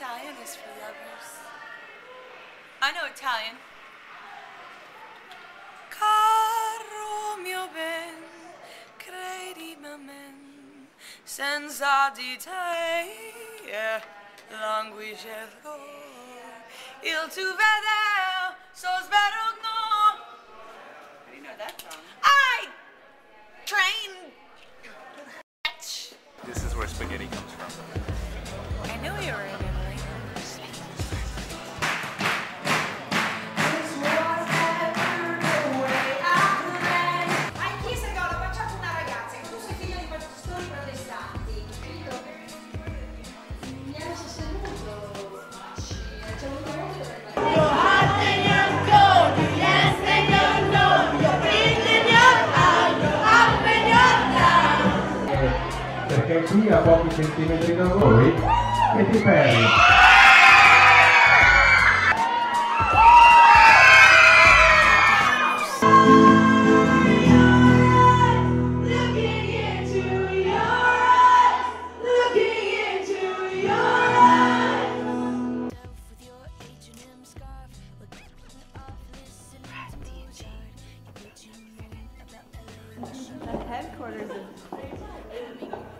Italian is for lovers. I know Italian. Caro mio ben, credimamen, senza di te eh, languiscerò. Il tuo vedere, so spero no. How do you know that song? I trained. This is where spaghetti comes from. Qui a pochi centimetri da voi e ti fermi. The headquarters of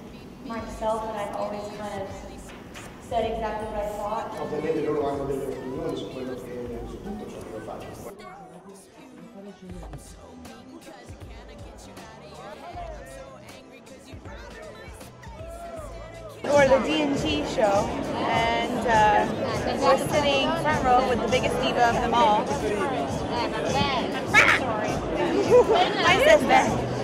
myself and I've always kind of said exactly what I thought. Ovviamente loro hanno delle opinioni su quello che su tutto ciò che io faccio. or the D&T show, and uh, we're sitting front row with the biggest diva of them all. I said that.